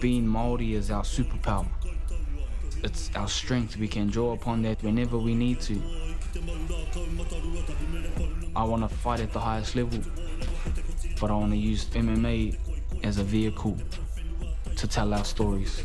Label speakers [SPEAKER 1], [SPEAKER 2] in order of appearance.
[SPEAKER 1] Being Maori is our superpower. It's our strength. We can draw upon that whenever we need to. I want to fight at the highest level, but I want to use MMA as a vehicle to tell our stories.